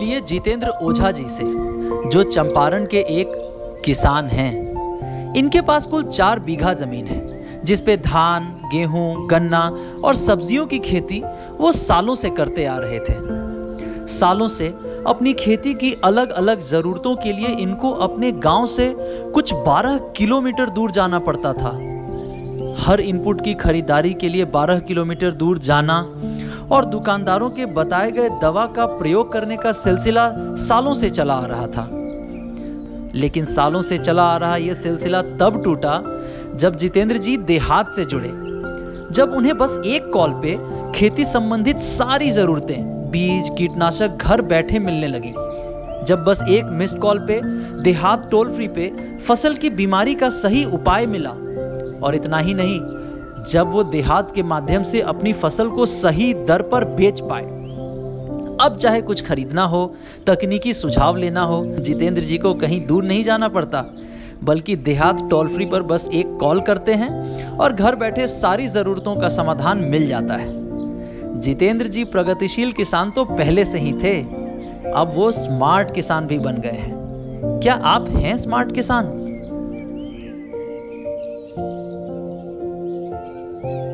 जितेंद्र ओझा जी से, जो चंपारण के एक किसान हैं। इनके पास कुल चार बीघा ज़मीन है, जिसपे धान, गेहूँ, गन्ना और सब्जियों की खेती वो सालों से करते आ रहे थे। सालों से अपनी खेती की अलग अलग जरूरतों के लिए इनको अपने गाँव से कुछ 12 किलोमीटर दूर जाना पड़ता था। हर इनपुट की खरीदारी के लिए 12 किलोमीटर दूर जाना और दुकानदारों के बताए गए दवा का प्रयोग करने का सिलसिला सालों से चला आ रहा था। लेकिन सालों से चला आ रहा यह सिलसिला तब टूटा जब जितेंद्र जी देहात से जुड़े। जब उन्हें बस एक कॉल पे खेती संबंधित सारी जरूरतें, बीज, कीटनाशक, घर बैठे मिलने लगी। जब बस एक मिस्ड कॉल पे, देहात टोल फ्री पे फ़सल की बीमारी का सही उपाय मिला। और इतना ही नहीं जब वो देहात के माध्यम से अपनी फ़सल को सही दर पर बेच पाए। अब चाहे कुछ खरीदना हो, तकनीकी सुझाव लेना हो, जितेंद्र जी को कहीं दूर नहीं जाना पड़ता, बल्कि देहात टोल फ्री पर बस एक कॉल करते हैं और घर बैठे सारी जरूरतों का समाधान मिल जाता है। जितेंद्र जी प्रगतिशील किसान तो पहले से ही थे, अब वो स्मार्ट किसान भी बन गए हैं। क्या आप हैं स्मार्ट किसान? Thank you.